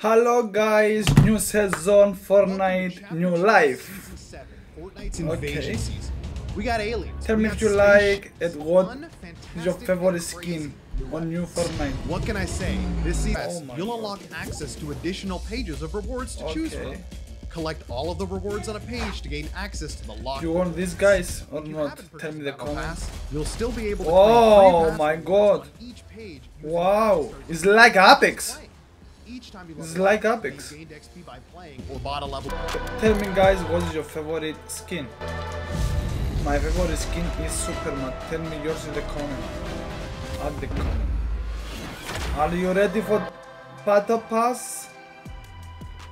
Hello guys, new season, Fortnite, new life. Okay. We got aliens. Tell me if you like it, what is your favorite skin on new Fortnite? What can I say? This season, Oh you'll unlock access to additional pages of rewards to choose from. Collect all of the rewards on a page to gain access to the locked. You want these guys or not? Tell me the comments. You'll still be able to Oh my God. Wow, it's like Apex. Each time you It's like Apex. you XP by playing or bought a level. Tell me guys, what is your favorite skin? My favorite skin is Superman. Tell me yours in the comment. Add the comment. Are you ready for Battle Pass?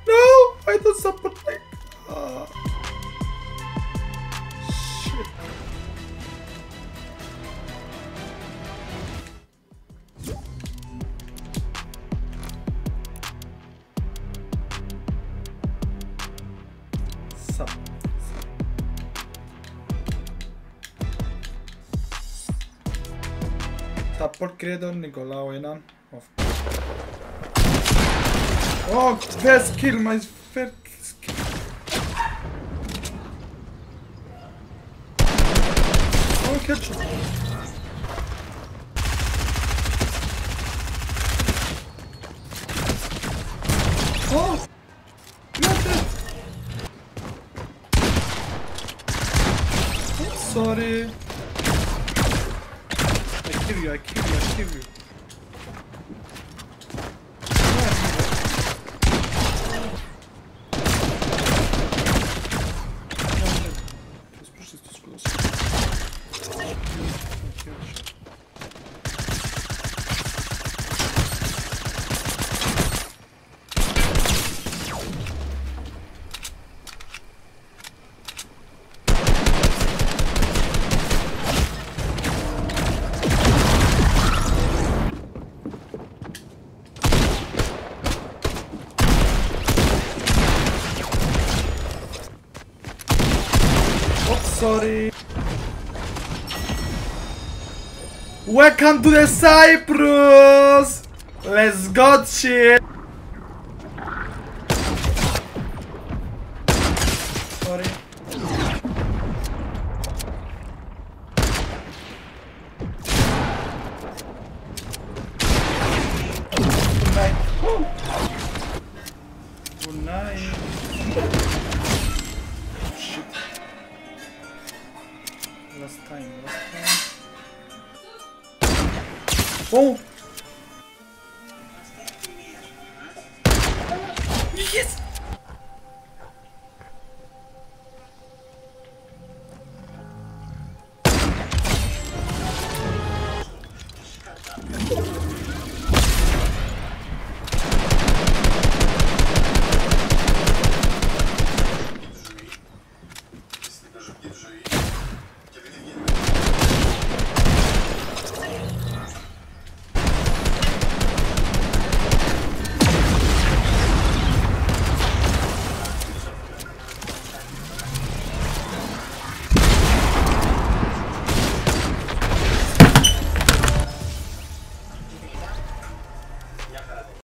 No, I don't support like. Ah. shit. Sup. Support creator Nicolaou Enan of Oh first kill my first kill. Oh catch Oh sorry I kill you, I kill you, I kill you. Just push this to close. Oh, sorry. Welcome to the Cyprus! Let's go, shit! Sorry. Ai. Bom,